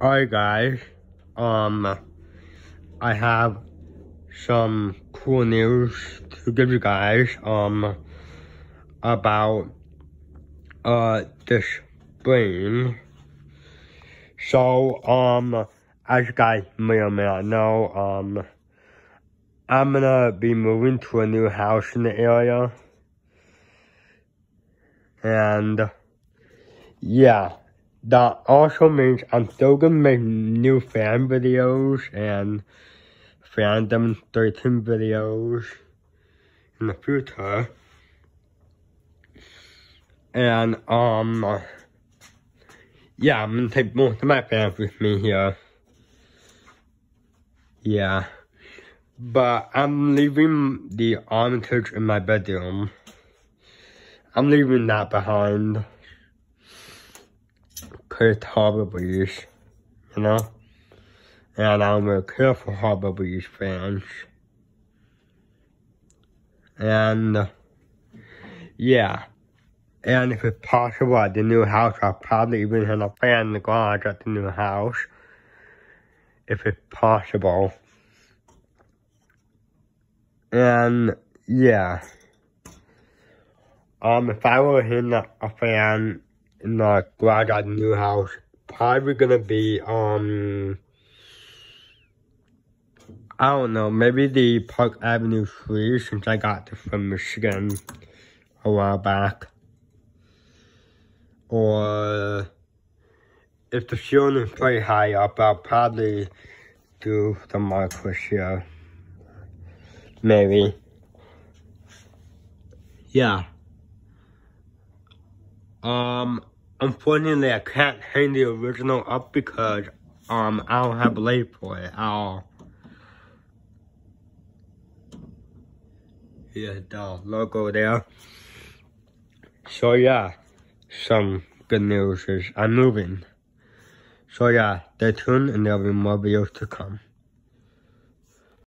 Alright guys, um, I have some cool news to give you guys, um, about, uh, this spring. So, um, as you guys may or may not know, um, I'm gonna be moving to a new house in the area. And, yeah. That also means I'm still gonna make new fan videos and fan demonstration videos in the future. And, um, yeah, I'm gonna take most of my fans with me here. Yeah. But I'm leaving the Armitage in my bedroom. I'm leaving that behind. Cause Harbor Breeze, you know? And I'm a careful Harbor Breeze fans. And, yeah. And if it's possible at the new house, I'll probably even have a fan in the garage at the new house. If it's possible. And, yeah. Um, if I were in a, a fan in the garage at the new house, probably gonna be, um, I don't know, maybe the Park Avenue 3 since I got this from Michigan a while back. Or if the ceiling is very high up, I'll probably do the Marquis here. Maybe. Yeah. Um, unfortunately, I can't hang the original up because, um, I don't have a lid for it at all. Yeah, the logo there. So yeah, some good news is I'm moving. So yeah, stay tuned and there'll be more videos to come.